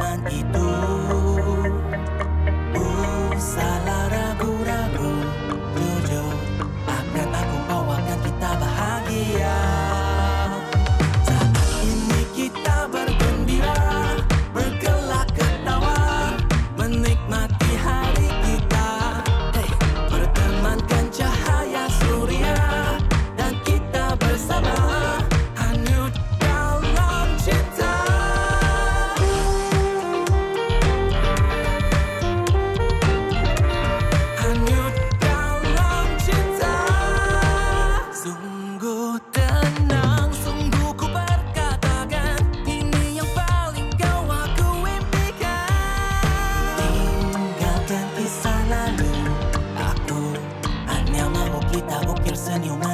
senyuman itu. 那你有没